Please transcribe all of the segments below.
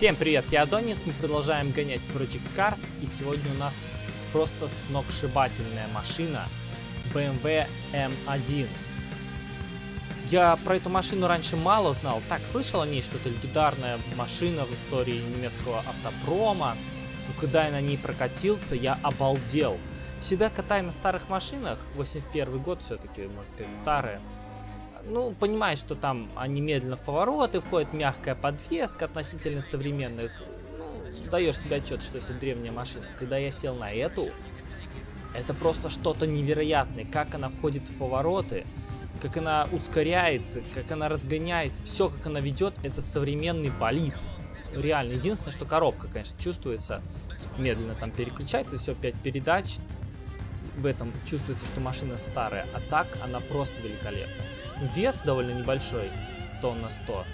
Всем привет, я Адонис, мы продолжаем гонять Project Cars, и сегодня у нас просто сногсшибательная машина BMW M1. Я про эту машину раньше мало знал, так, слышал о ней, что это легендарная машина в истории немецкого автопрома, но когда я на ней прокатился, я обалдел. Всегда катая на старых машинах, 81 год все-таки, можно сказать, старая, ну, понимаешь, что там они медленно в повороты входят, мягкая подвеска относительно современных. Ну, даешь себе отчет, что это древняя машина. Когда я сел на эту, это просто что-то невероятное. Как она входит в повороты, как она ускоряется, как она разгоняется. Все, как она ведет, это современный болид. Реально. Единственное, что коробка, конечно, чувствуется медленно там переключается, все, 5 передач. В этом чувствуется, что машина старая, а так она просто великолепна. Вес довольно небольшой, тонна 100.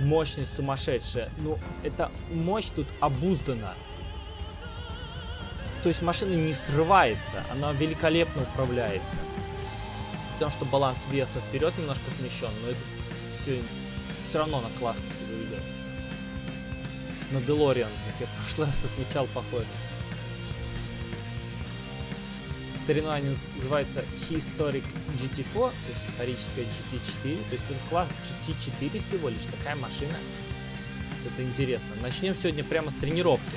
Мощность сумасшедшая. Ну, эта мощь тут обуздана. То есть машина не срывается, она великолепно управляется. Потому что баланс веса вперед немножко смещен, но это все, все равно она классно себя ведет. На Делориан, как я в прошлый раз отмечал, похоже. Соревнование называется Historic GT4, то есть историческая GT4. То есть это класс GT4 всего лишь, такая машина. Это интересно. Начнем сегодня прямо с тренировки.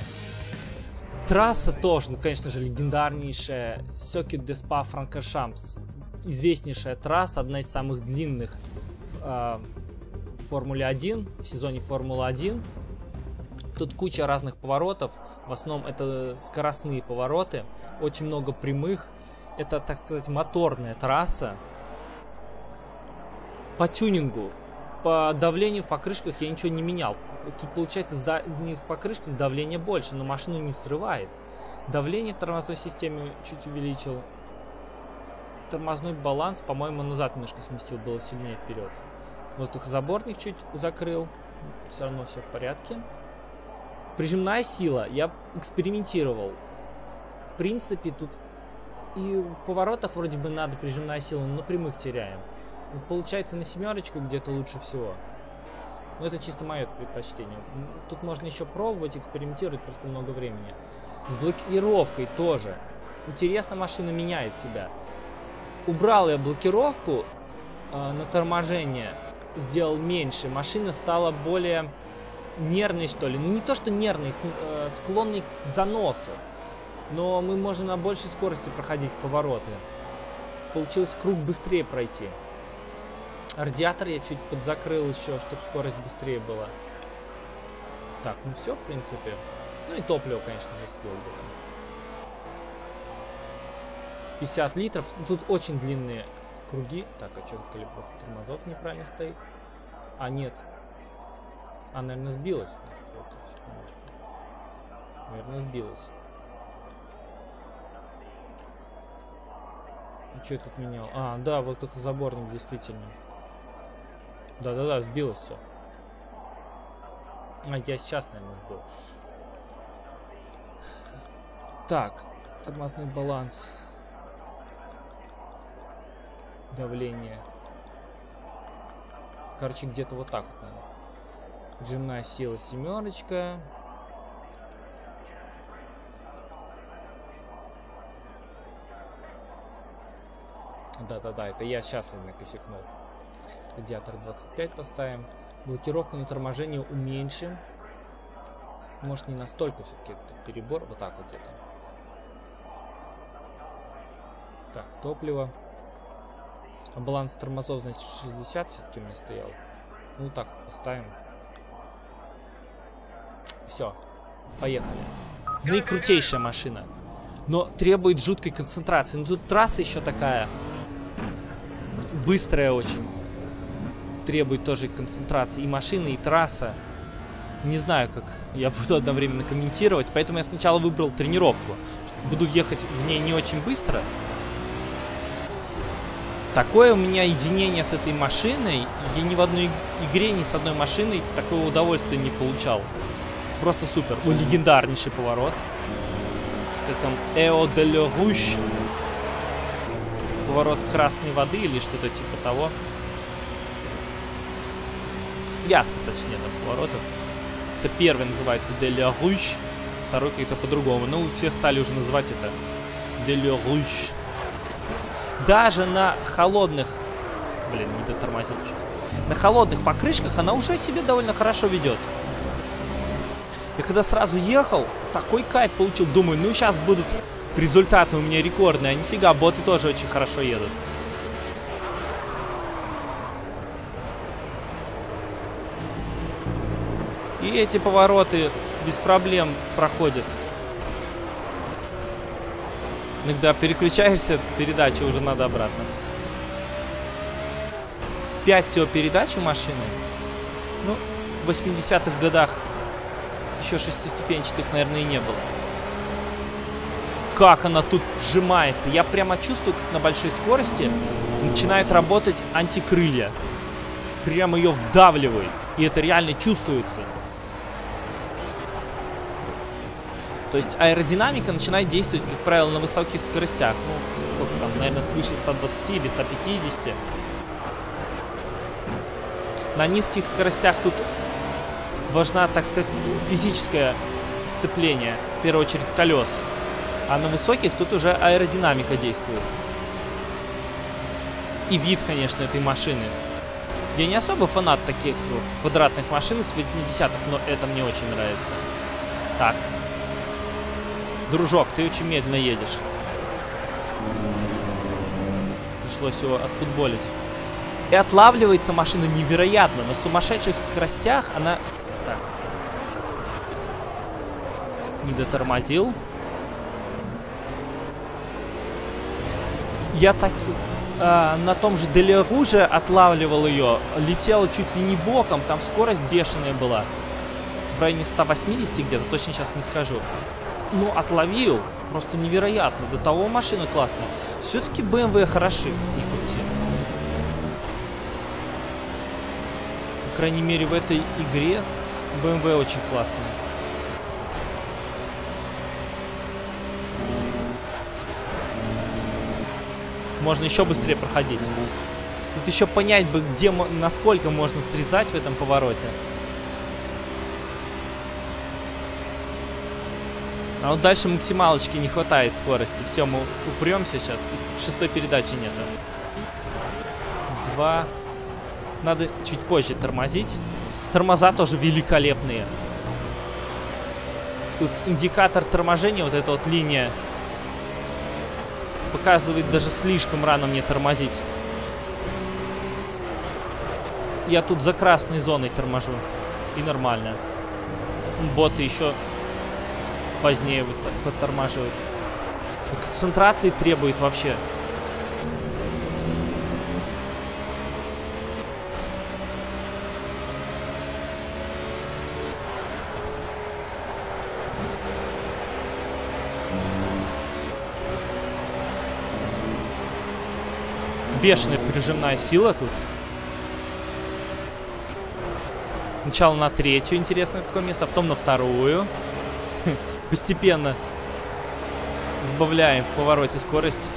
Трасса тоже, ну, конечно же, легендарнейшая Circuit de Spa Francorchamps. Известнейшая трасса, одна из самых длинных э, в Формуле 1, в сезоне Формулы 1. Тут куча разных поворотов. В основном это скоростные повороты. Очень много прямых. Это, так сказать, моторная трасса. По тюнингу, по давлению в покрышках я ничего не менял. Тут получается с дальних покрышках давление больше, но машину не срывает. Давление в тормозной системе чуть увеличил. Тормозной баланс, по-моему, назад немножко сместил, было сильнее вперед. Воздухозаборник чуть закрыл. Все равно все в порядке. Прижимная сила. Я экспериментировал. В принципе, тут и в поворотах вроде бы надо прижимная сила, но на прямых теряем. Вот получается на семерочку где-то лучше всего. Но это чисто мое предпочтение. Тут можно еще пробовать, экспериментировать, просто много времени. С блокировкой тоже. Интересно, машина меняет себя. Убрал я блокировку э, на торможение, сделал меньше. Машина стала более нервный, что ли. Ну, не то, что нервный, э, склонный к заносу. Но мы можем на большей скорости проходить повороты. Получилось круг быстрее пройти. Радиатор я чуть подзакрыл еще, чтобы скорость быстрее была. Так, ну все, в принципе. Ну и топливо, конечно же, слил где-то. 50 литров. Тут очень длинные круги. Так, а что калибровка тормозов неправильно стоит? А, нет. А, наверное, сбилась настройка. Секундочку. Наверное, сбилась. А что тут менял? А, да, воздухозаборник, действительно. Да-да-да, сбилось все. А, я сейчас, наверное, сбил. Так, тормозный баланс. Давление. Короче, где-то вот так вот, наверное. Джимная сила семерочка. Да-да-да, это я сейчас именно косякнул. Радиатор 25 поставим. Блокировку на торможение уменьшим. Может не настолько все-таки перебор. Вот так вот где-то. Так, топливо. А баланс тормозов, значит, 60 все-таки у меня стоял. Ну так поставим. Все, поехали. Наикрутейшая машина. Но требует жуткой концентрации. Ну тут трасса еще такая. Быстрая очень. Требует тоже концентрации. И машина, и трасса. Не знаю, как я буду одновременно комментировать. Поэтому я сначала выбрал тренировку. Буду ехать в ней не очень быстро. Такое у меня единение с этой машиной. Я ни в одной игре, ни с одной машиной такого удовольствия не получал. Просто супер. Ну, легендарнейший поворот. Как там Эо де ле Руш. Поворот красной воды или что-то типа того. Связка, точнее, там поворотов. Это первый называется Деля Руш, второй как-то по-другому. Ну, все стали уже называть это Деля Руш. Даже на холодных... Блин, не дотормозил чуть. На холодных покрышках она уже себе довольно хорошо ведет. И когда сразу ехал, такой кайф получил. Думаю, ну сейчас будут результаты у меня рекордные. А нифига, боты тоже очень хорошо едут. И эти повороты без проблем проходят. Иногда переключаешься, передача уже надо обратно. 5 всего передач у машины. Ну, в 80-х годах еще шестиступенчатых, наверное, и не было. Как она тут сжимается. Я прямо чувствую, как на большой скорости начинают работать антикрылья. Прямо ее вдавливает. И это реально чувствуется. То есть аэродинамика начинает действовать, как правило, на высоких скоростях. Ну, сколько там, наверное, свыше 120 или 150. На низких скоростях тут важна, так сказать, физическое сцепление, в первую очередь колес. А на высоких тут уже аэродинамика действует. И вид, конечно, этой машины. Я не особо фанат таких вот квадратных машин с 80-х, но это мне очень нравится. Так. Дружок, ты очень медленно едешь. Пришлось его отфутболить. И отлавливается машина невероятно. На сумасшедших скоростях она... Так. Не дотормозил. Я так... Э, на том же Делеруже отлавливал ее. Летела чуть ли не боком. Там скорость бешеная была. В районе 180 где-то. Точно сейчас не скажу. Ну, отловил. Просто невероятно. До того машина классная. Все-таки BMW хороши. Не крути. По крайней мере, в этой игре BMW очень классная. Можно еще быстрее проходить. Тут еще понять бы, где, насколько можно срезать в этом повороте. А вот дальше максималочки не хватает скорости. Все, мы упремся сейчас. Шестой передачи нет. Два. Надо чуть позже тормозить. Тормоза тоже великолепные. Тут индикатор торможения, вот эта вот линия, показывает даже слишком рано мне тормозить. Я тут за красной зоной торможу. И нормально. Боты еще позднее вот подтормаживают. Концентрации требует вообще. Бешеная прижимная сила тут. Сначала на третью интересное такое место, а потом на вторую. Постепенно сбавляем в повороте скорость.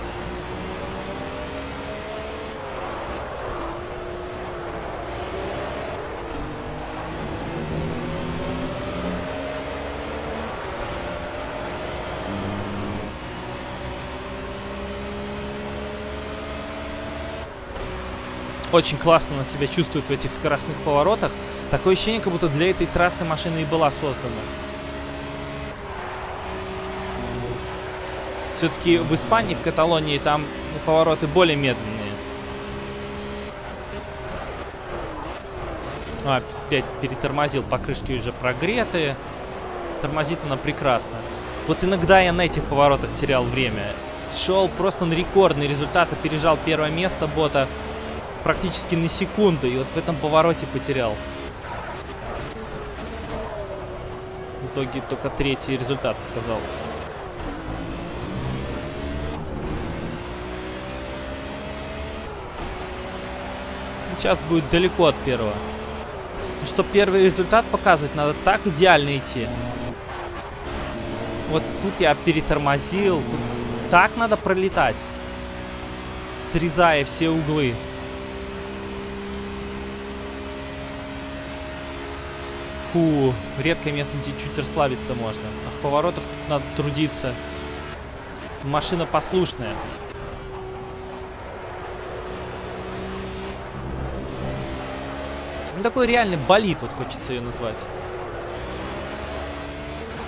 Очень классно она себя чувствует в этих скоростных поворотах. Такое ощущение, как будто для этой трассы машина и была создана. Все-таки в Испании, в Каталонии, там повороты более медленные. Ну, опять перетормозил, покрышки уже прогретые. Тормозит она прекрасно. Вот иногда я на этих поворотах терял время. Шел просто на рекордный результат, опережал первое место бота практически на секунду. И вот в этом повороте потерял. В итоге только третий результат показал. Сейчас будет далеко от первого. Чтобы первый результат показывать, надо так идеально идти. Вот тут я перетормозил. Тут так надо пролетать. Срезая все углы. Фу, редкое место, где чуть расслабиться можно. А в поворотах тут надо трудиться. Машина послушная. Ну, такой реальный болит, вот хочется ее назвать.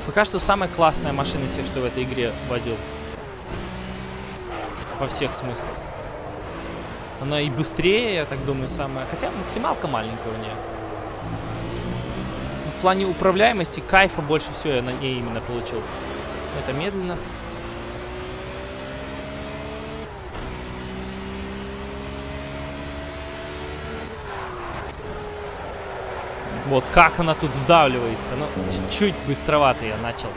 Пока что самая классная машина из всех, что в этой игре водил. Во всех смыслах. Она и быстрее, я так думаю, самая. Хотя максималка маленькая у нее. В плане управляемости кайфа больше всего я на ней именно получил. Это медленно. Вот как она тут вдавливается. Ну, чуть-чуть быстровато я начал.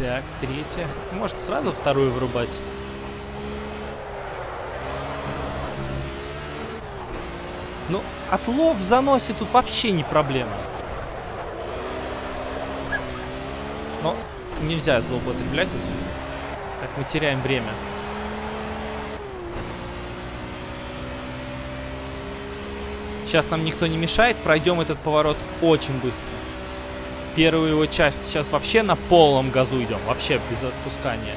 Так, третья. Может, сразу вторую врубать? Ну, отлов в заносе тут вообще не проблема. Но нельзя злоупотреблять этим. Так мы теряем время. Сейчас нам никто не мешает. Пройдем этот поворот очень быстро. Первую его часть сейчас вообще на полном газу идем. Вообще без отпускания.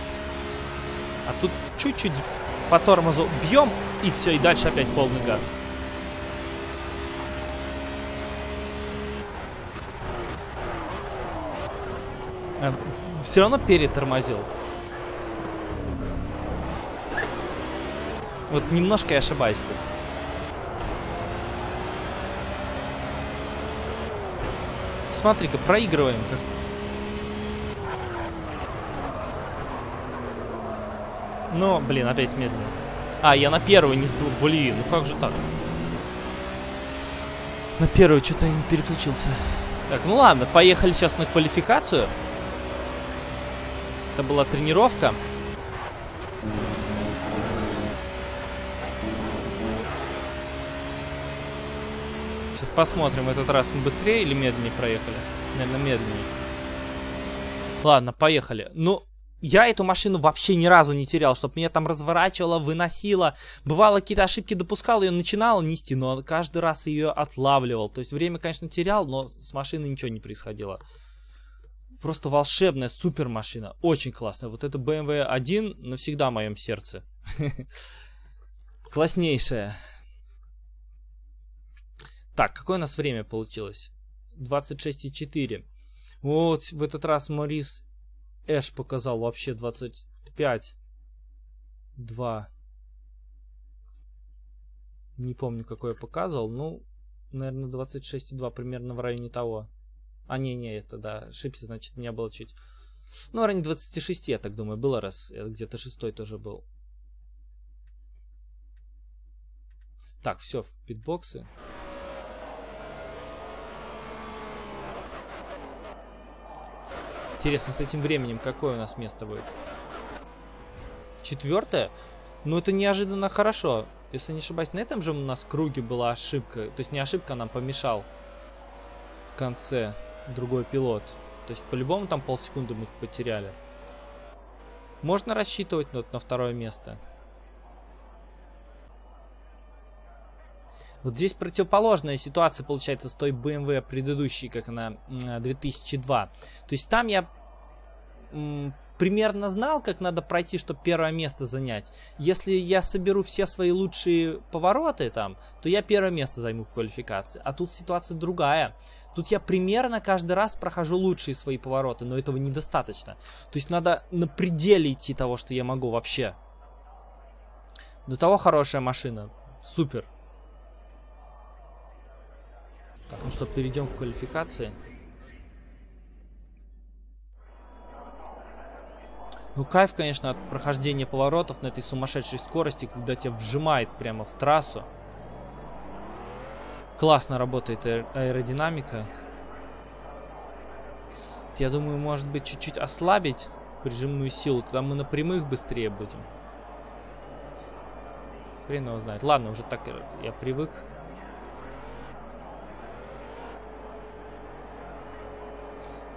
А тут чуть-чуть по тормозу бьем. И все, и дальше опять полный газ. А, все равно перетормозил. Вот немножко я ошибаюсь тут. Смотри-ка, проигрываем. Как... Но, блин, опять медленно. А, я на первую не сбил. Блин, ну как же так? На первую что-то я не переключился. Так, ну ладно, поехали сейчас на квалификацию. Это была тренировка. Сейчас посмотрим, в этот раз мы быстрее или медленнее проехали. Наверное, медленнее. Ладно, поехали. Ну, я эту машину вообще ни разу не терял, чтобы меня там разворачивало, выносило. Бывало, какие-то ошибки допускал, ее начинал нести, но каждый раз ее отлавливал. То есть время, конечно, терял, но с машиной ничего не происходило. Просто волшебная супер машина. Очень классная. Вот это BMW 1 навсегда в моем сердце. Класснейшая. Так, какое у нас время получилось? 26,4. Вот в этот раз Морис Эш показал вообще 25. 2. Не помню, какой я показывал. Ну, наверное, 26,2 примерно в районе того. А, не, не, это да, ошибся, значит, меня было чуть... Ну, районе 26, я так думаю, было раз. Где-то шестой тоже был. Так, все, в питбоксы. Интересно, с этим временем какое у нас место будет? Четвертое? Ну, это неожиданно хорошо. Если не ошибаюсь, на этом же у нас круге была ошибка. То есть не ошибка, нам помешал в конце другой пилот. То есть по-любому там полсекунды мы потеряли. Можно рассчитывать на, на второе место. Вот здесь противоположная ситуация получается с той BMW предыдущей, как она 2002. То есть там я примерно знал, как надо пройти, чтобы первое место занять. Если я соберу все свои лучшие повороты там, то я первое место займу в квалификации. А тут ситуация другая. Тут я примерно каждый раз прохожу лучшие свои повороты, но этого недостаточно. То есть надо на пределе идти того, что я могу вообще. До того хорошая машина. Супер. Так, ну что, перейдем к квалификации. Ну, кайф, конечно, от прохождения поворотов на этой сумасшедшей скорости, когда тебя вжимает прямо в трассу. Классно работает аэродинамика. Я думаю, может быть, чуть-чуть ослабить прижимную силу, тогда мы на прямых быстрее будем. Хрен его знает. Ладно, уже так я привык.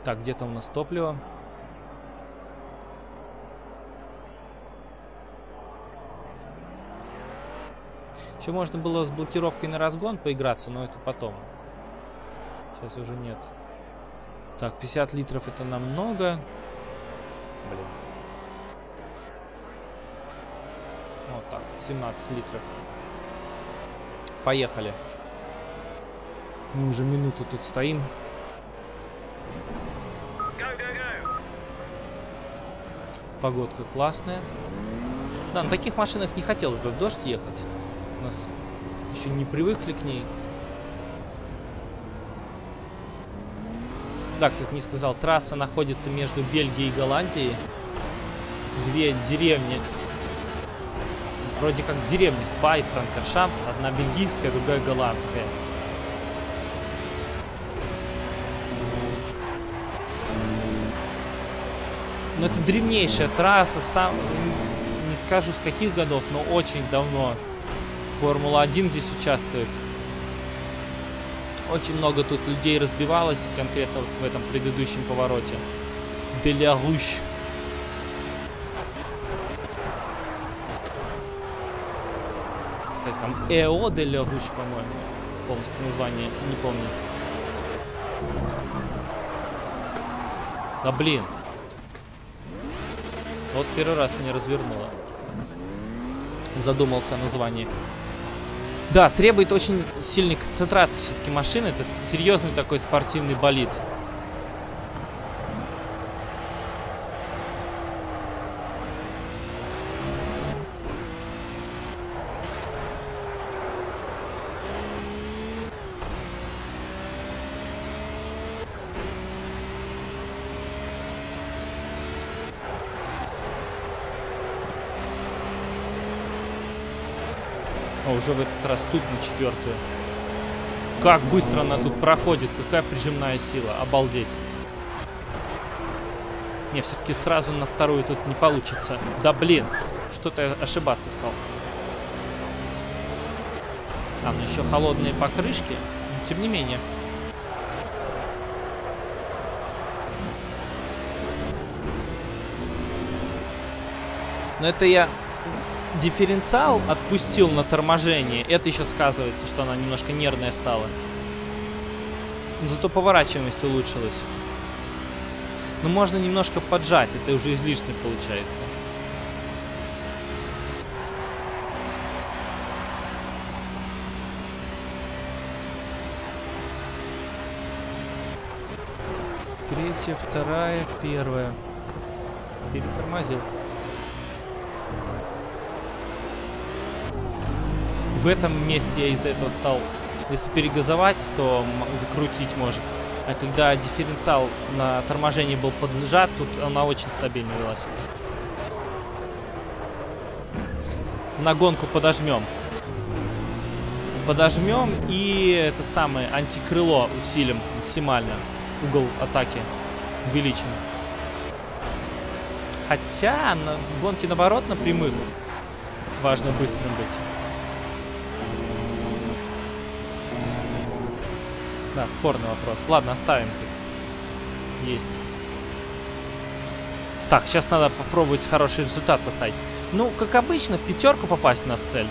Так, где-то у нас топливо. Еще можно было с блокировкой на разгон поиграться, но это потом. Сейчас уже нет. Так, 50 литров это намного. Блин. Вот так, 17 литров. Поехали. Мы уже минуту тут стоим. Погодка классная. Да, на таких машинах не хотелось бы в дождь ехать. Нас еще не привыкли к ней. Да, кстати, не сказал. Трасса находится между Бельгией и Голландией. Две деревни. Вроде как деревни Спай, Франкершампс. Одна бельгийская, другая голландская. Но это древнейшая трасса, сам, не скажу с каких годов, но очень давно. Формула-1 здесь участвует. Очень много тут людей разбивалось, конкретно вот в этом предыдущем повороте. Деля Руш. Как там? ЭО Деля Руш, по-моему. Полностью название, не помню. Да блин. Вот первый раз меня развернуло. Задумался о названии. Да, требует очень сильной концентрации все-таки машины. Это серьезный такой спортивный болид. А уже в этот раз тут на четвертую. Как быстро она тут проходит, какая прижимная сила, обалдеть. Не, все-таки сразу на вторую тут не получится. Да блин, что-то ошибаться стал. А, ну еще холодные покрышки. Но, тем не менее. Но это я дифференциал отпустил на торможение, это еще сказывается, что она немножко нервная стала. Зато поворачиваемость улучшилась. Но можно немножко поджать, это уже излишне получается. Третья, вторая, первая. Перетормозил. В этом месте я из-за этого стал, если перегазовать, то закрутить может. А когда дифференциал на торможении был поджат, тут она очень стабильно вела себя. На гонку подожмем. Подожмем и это самое антикрыло усилим максимально. Угол атаки увеличим. Хотя на гонке наоборот на прямых важно быстрым быть. Да, спорный вопрос. Ладно, оставим тут. Есть. Так, сейчас надо попробовать хороший результат поставить. Ну, как обычно, в пятерку попасть у нас цель.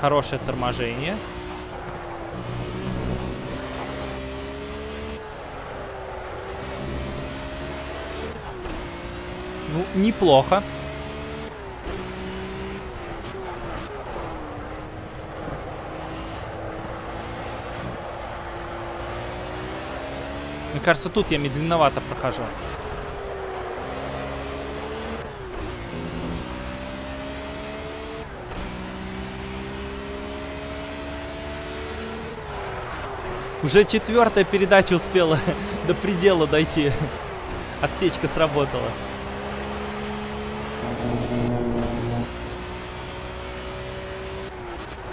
Хорошее торможение. Ну, неплохо. Кажется, тут я медленновато прохожу. Уже четвертая передача успела до предела дойти. Отсечка сработала.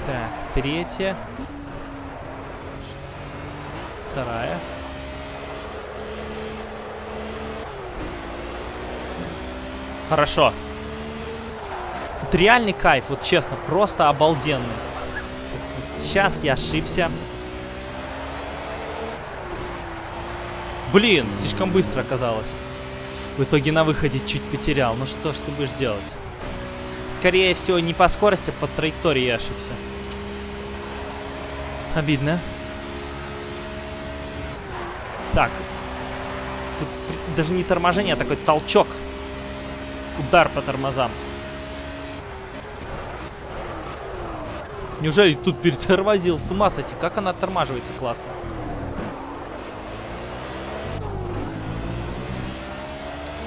Так, третья. Вторая. Хорошо. Вот реальный кайф, вот честно, просто обалденный. Сейчас я ошибся. Блин, слишком быстро оказалось. В итоге на выходе чуть потерял. Ну что ж ты будешь делать? Скорее всего, не по скорости, а по траектории я ошибся. Обидно. Так. Тут даже не торможение, а такой толчок. Удар по тормозам. Неужели тут перетормозил? С ума сойти. Как она оттормаживается классно.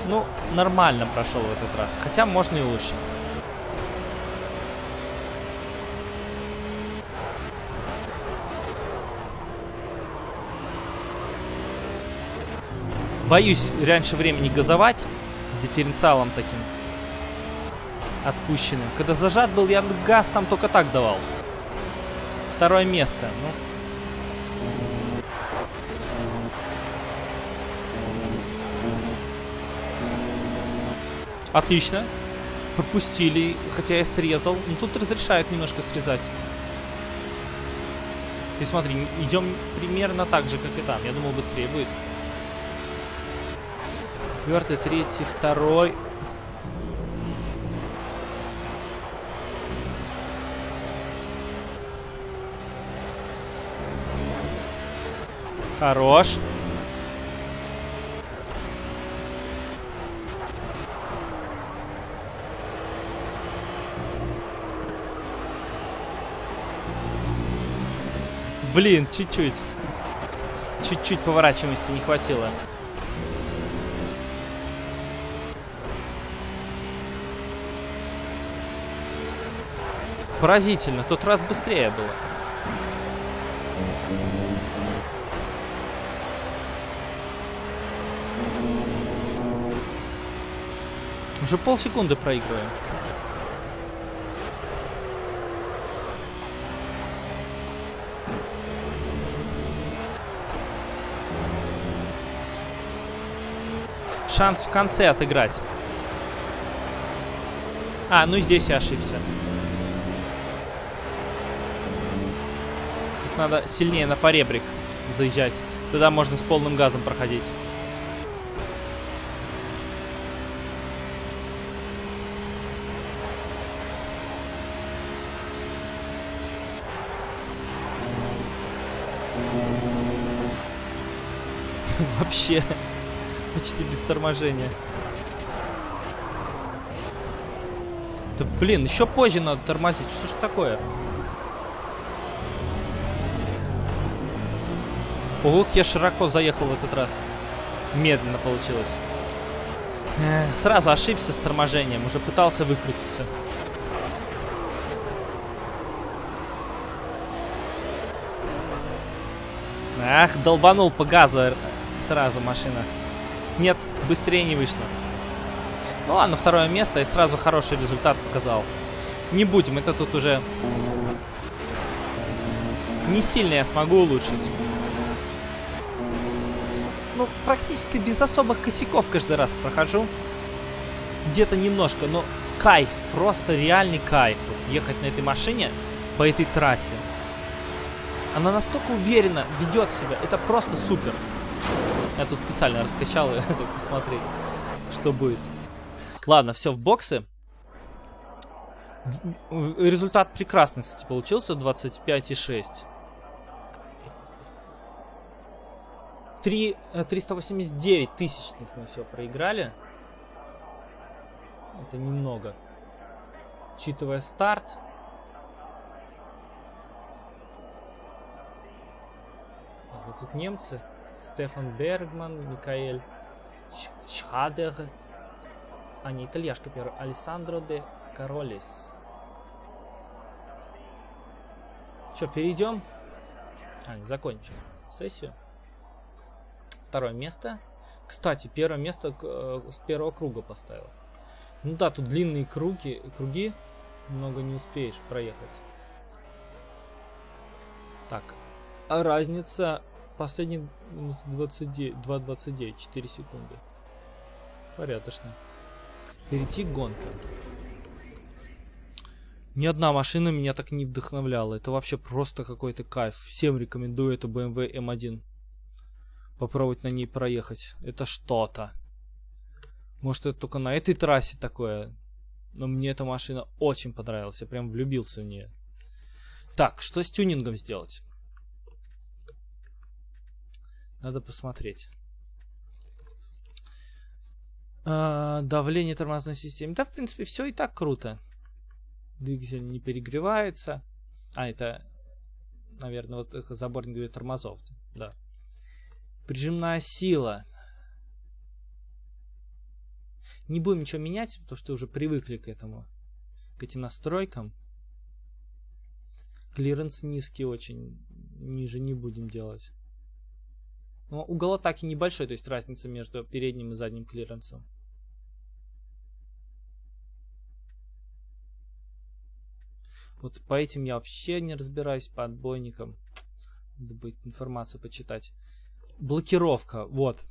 Ну, нормально прошел в этот раз. Хотя можно и лучше. Боюсь раньше времени газовать дифференциалом таким отпущенным. Когда зажат был, я газ там только так давал. Второе место. Ну. Отлично. Пропустили, хотя я срезал. Но тут разрешают немножко срезать. И смотри, идем примерно так же, как и там. Я думал, быстрее будет. Четвертый, третий, второй. Хорош. Блин, чуть-чуть. Чуть-чуть поворачиваемости не хватило. Поразительно, тот раз быстрее было. Уже полсекунды проигрываем. Шанс в конце отыграть. А, ну здесь я ошибся. Тут надо сильнее на поребрик заезжать. Тогда можно с полным газом проходить. Вообще, почти без торможения. Да блин, еще позже надо тормозить. Что ж такое? Ого, я широко заехал в этот раз. Медленно получилось. Э, сразу ошибся с торможением. Уже пытался выкрутиться. Ах, долбанул по газу сразу машина. Нет, быстрее не вышло. Ну ладно, второе место и сразу хороший результат показал. Не будем, это тут уже не сильно я смогу улучшить. Ну, практически без особых косяков каждый раз прохожу. Где-то немножко, но кайф, просто реальный кайф. Вот, ехать на этой машине по этой трассе. Она настолько уверенно ведет себя, это просто супер. Я тут специально раскачал, посмотреть, что будет. Ладно, все в боксы. Результат прекрасный, кстати, получился. 25,6. 3, 389 тысячных мы все проиграли. Это немного. Учитывая старт. А вот тут немцы. Стефан Бергман, Микаэль Шхадер. А, не итальяшка первый. Алессандро де Королес. Что, перейдем? А, закончим сессию. Второе место. Кстати, первое место э, с первого круга поставил. Ну да, тут длинные круги, круги. Много не успеешь проехать. Так. А разница Последний 29, 2.29, 4 секунды. Порядочно. Перейти к гонке. Ни одна машина меня так не вдохновляла. Это вообще просто какой-то кайф. Всем рекомендую эту BMW M1. Попробовать на ней проехать. Это что-то. Может, это только на этой трассе такое. Но мне эта машина очень понравилась. Я прям влюбился в нее. Так, что с тюнингом сделать? Надо посмотреть. А, давление тормозной системы. Да, в принципе, все и так круто. Двигатель не перегревается. А, это, наверное, вот заборник двигатель тормозов. Да. Прижимная сила. Не будем ничего менять, потому что уже привыкли к этому. К этим настройкам. Клиренс низкий очень. Ниже не будем делать. Но угол атаки небольшой, то есть разница между передним и задним клиренсом. Вот по этим я вообще не разбираюсь, по отбойникам. Надо будет информацию почитать. Блокировка, вот.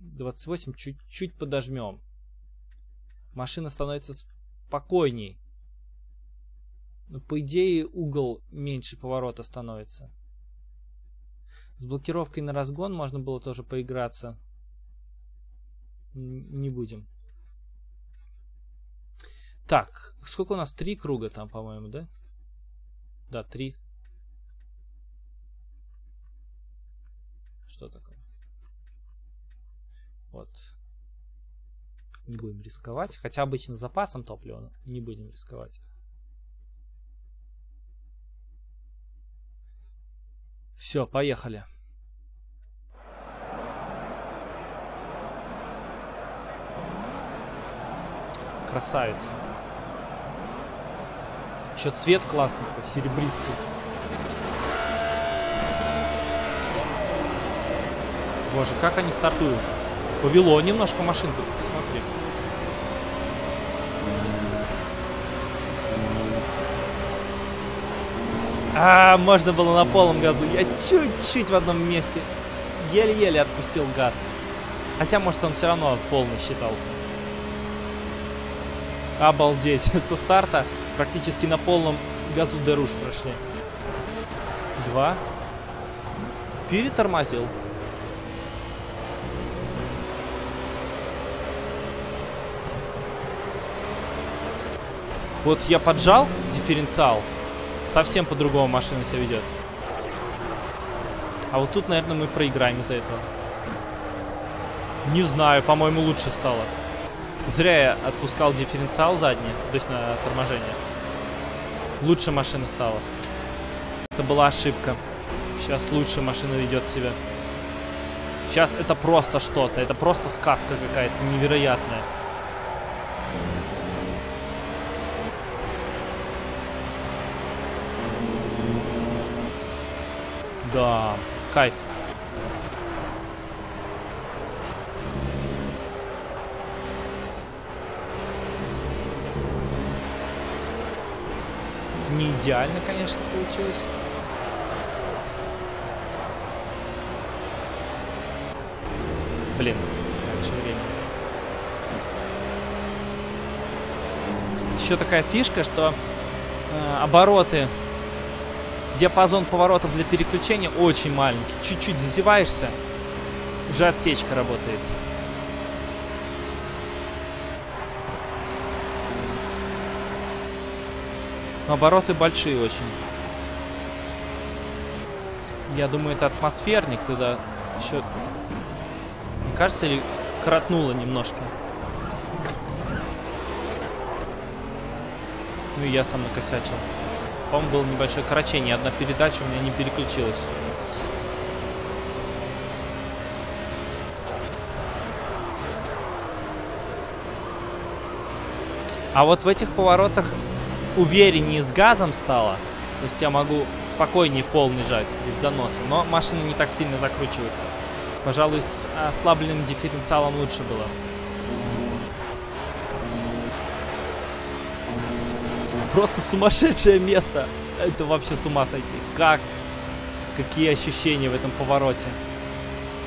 28 чуть-чуть подожмем. Машина становится спокойней. Но по идее угол меньше поворота становится. С блокировкой на разгон можно было тоже поиграться. Не будем. Так, сколько у нас? Три круга там, по-моему, да? Да, три. Что такое? Вот. Не будем рисковать. Хотя обычно запасом топлива не будем рисковать. Все, поехали. Красавица. Еще цвет классный, серебристый. Боже, как они стартуют. Повело немножко машинку, посмотри. А, можно было на полном газу. Я чуть-чуть в одном месте. Еле-еле отпустил газ. Хотя, может, он все равно полный считался. Обалдеть. Со старта практически на полном газу Деруш прошли. Два. Перетормозил. Вот я поджал дифференциал. Совсем по-другому машина себя ведет. А вот тут, наверное, мы проиграем из-за этого. Не знаю, по-моему, лучше стало. Зря я отпускал дифференциал задний, то есть на торможение. Лучше машина стала. Это была ошибка. Сейчас лучше машина ведет себя. Сейчас это просто что-то. Это просто сказка какая-то невероятная. Да, кайф. Не идеально, конечно, получилось. Блин, раньше времени. Еще такая фишка, что э, обороты, диапазон поворотов для переключения очень маленький. Чуть-чуть зазеваешься, уже отсечка работает. Но обороты большие очень. Я думаю, это атмосферник тогда еще... Мне кажется, или коротнуло немножко. Ну и я сам накосячил. По-моему, было небольшое корочение. Одна передача у меня не переключилась. А вот в этих поворотах увереннее с газом стало. То есть я могу спокойнее полный жать, без заноса. Но машина не так сильно закручивается. Пожалуй, с ослабленным дифференциалом лучше было. Просто сумасшедшее место. Это вообще с ума сойти. Как? Какие ощущения в этом повороте?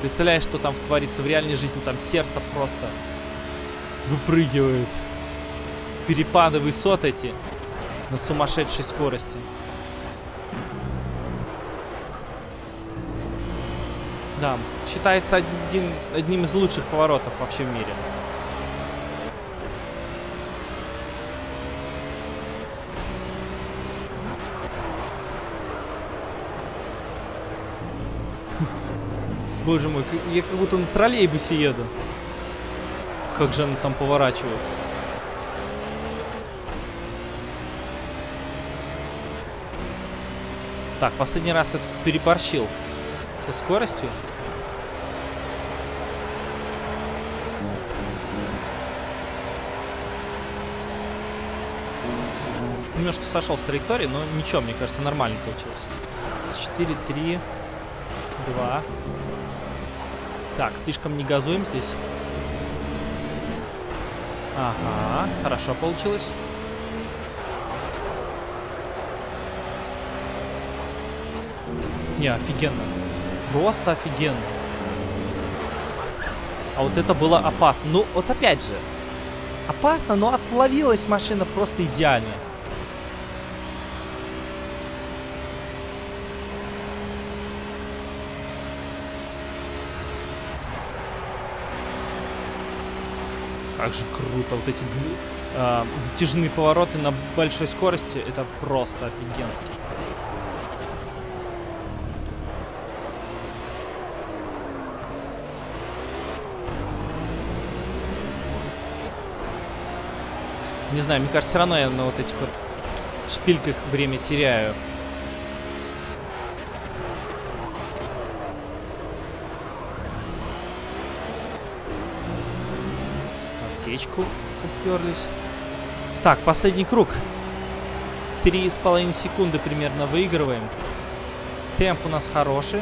Представляешь, что там творится в реальной жизни? Там сердце просто выпрыгивает. Перепады высот эти на сумасшедшей скорости. Да, считается один, одним из лучших поворотов вообще в мире. Боже мой, я как будто на троллейбусе еду. Как же она там поворачивает. Так, последний раз я тут переборщил со скоростью. Немножко сошел с траектории, но ничего, мне кажется, нормально получилось. 4, 3, 2. Так, слишком не газуем здесь. Ага, хорошо получилось. Не, офигенно. Просто офигенно. А вот это было опасно. Ну, вот опять же. Опасно, но отловилась машина просто идеально. Как же круто. Вот эти э, затяжные повороты на большой скорости. Это просто офигенски. Не знаю, мне кажется, все равно я на вот этих вот шпильках время теряю. Отсечку уперлись. Так, последний круг. Три с половиной секунды примерно выигрываем. Темп у нас хороший.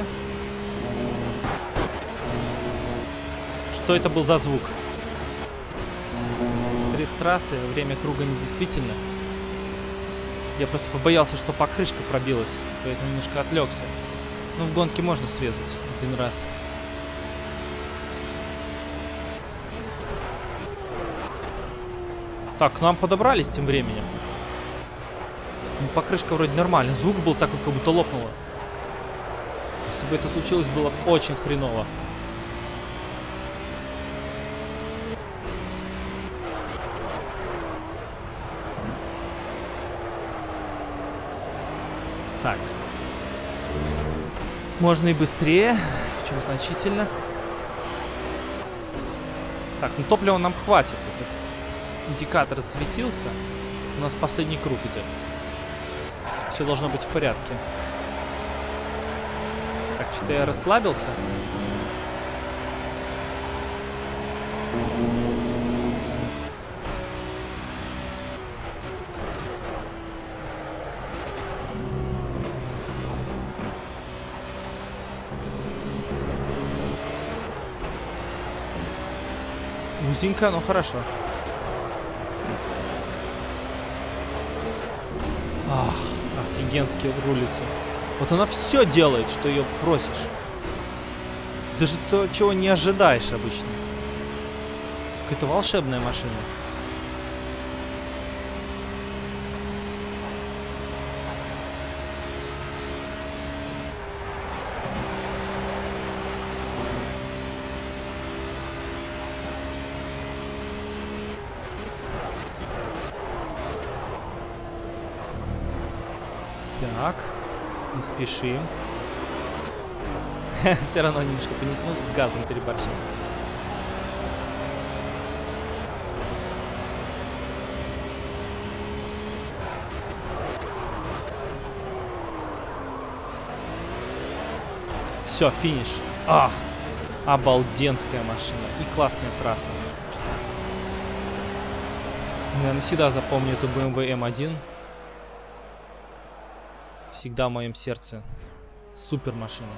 Что это был за звук? Срез трассы, время круга недействительно. Я просто побоялся, что покрышка пробилась, поэтому немножко отвлекся. Ну, в гонке можно срезать один раз. Так, к нам подобрались тем временем. Ну, покрышка вроде нормальная. Звук был такой, как будто лопнула. Если бы это случилось, было очень хреново. Так. Можно и быстрее, причем значительно. Так, ну топлива нам хватит. Индикатор засветился. У нас последний круг идет. Все должно быть в порядке. Так, что-то я расслабился. Узенько, но хорошо. Ах, офигенски рулится. Вот она все делает, что ее просишь. Даже то, чего не ожидаешь обычно. Какая-то волшебная машина. Так, не спешим. Все равно немножко понес... ну, с газом переборщил. Все, финиш. Ах, обалденская машина и классная трасса. Я навсегда запомню эту BMW M1 всегда в моем сердце. Супер машина.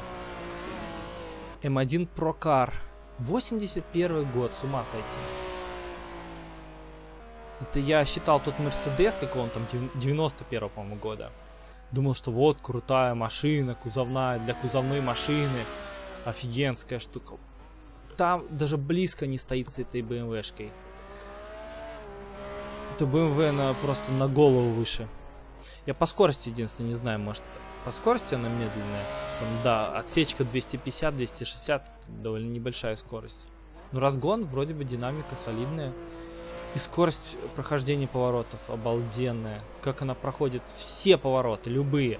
М1 Pro Car. 81 год, с ума сойти. Это я считал тот Мерседес, какого он там, 91 по-моему, года. Думал, что вот крутая машина, кузовная, для кузовной машины. Офигенская штука. Там даже близко не стоит с этой BMW-шкой. Это BMW на, просто на голову выше. Я по скорости единственное не знаю, может по скорости она медленная. Там, да, отсечка 250-260, довольно небольшая скорость. Но разгон вроде бы динамика солидная. И скорость прохождения поворотов обалденная. Как она проходит все повороты, любые.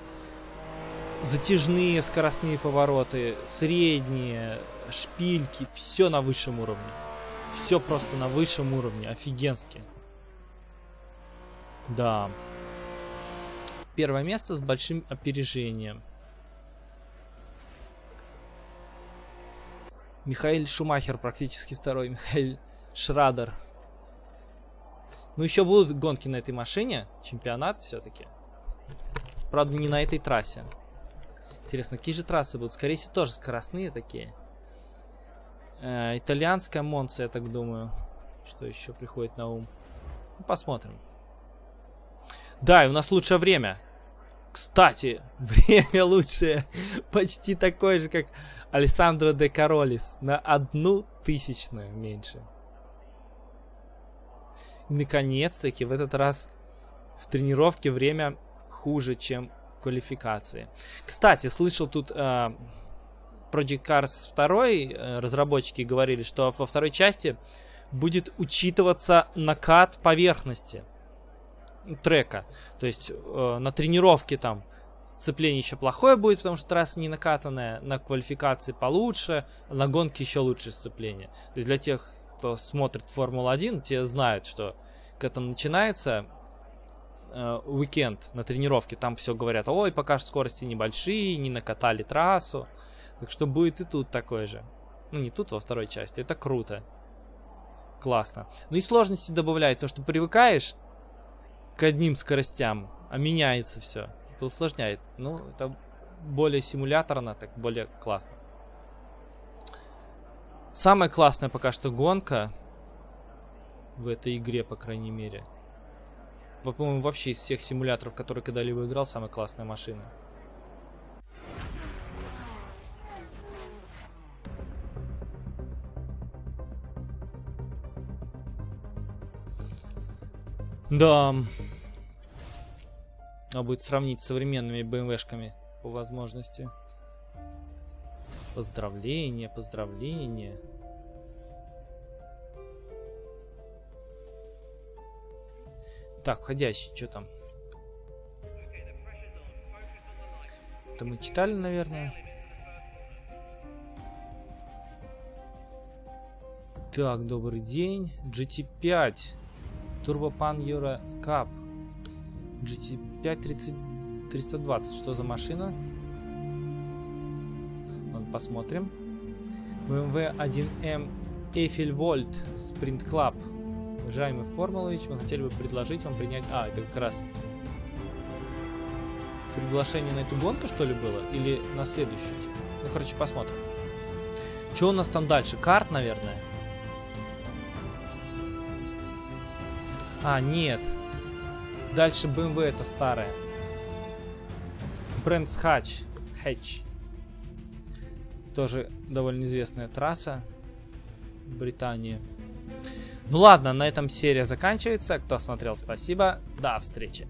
затяжные скоростные повороты, средние, шпильки, все на высшем уровне. Все просто на высшем уровне, офигенски. Да. Первое место с большим опережением. Михаил Шумахер практически второй. Михаил Шрадер. Ну, еще будут гонки на этой машине. Чемпионат все-таки. Правда, не на этой трассе. Интересно, какие же трассы будут? Скорее всего, тоже скоростные такие. Э, итальянская Монца, я так думаю. Что еще приходит на ум? Ну, посмотрим. Да, и у нас лучшее время. Кстати, время лучшее. Почти такое же, как Александро де Королис. На одну тысячную меньше. И наконец-таки в этот раз в тренировке время хуже, чем в квалификации. Кстати, слышал тут э, Project Cars 2 э, разработчики говорили, что во второй части будет учитываться накат поверхности трека. То есть э, на тренировке там сцепление еще плохое будет, потому что трасса не накатанная, на квалификации получше, на гонке еще лучше сцепление. То есть для тех, кто смотрит Формулу-1, те знают, что к этому начинается э, уикенд на тренировке, там все говорят, ой, пока что скорости небольшие, не накатали трассу. Так что будет и тут такое же. Ну, не тут, во второй части. Это круто. Классно. Ну и сложности добавляет то, что привыкаешь к одним скоростям, а меняется все. Это усложняет. Ну, это более симуляторно, так более классно. Самая классная пока что гонка в этой игре, по крайней мере. По-моему, вообще из всех симуляторов, которые когда-либо играл, самая классная машина. Да. Надо будет сравнить с современными BMW-шками по возможности. Поздравления, поздравления. Так, входящий, что там? Это мы читали, наверное. Так, добрый день. GT5. Turbopan Euro Cup. GT5 30, 320. Что за машина? Ладно, посмотрим. BMW 1M Eiffel Volt Sprint Club. Уважаемый Формулович, мы хотели бы предложить вам принять... А, это как раз приглашение на эту гонку, что ли, было? Или на следующую? Ну, короче, посмотрим. Что у нас там дальше? Карт, наверное? А, нет. Дальше BMW это старая. Брэнс Hatch. Hatch. Тоже довольно известная трасса Британии. Ну ладно, на этом серия заканчивается. Кто смотрел, спасибо. До встречи.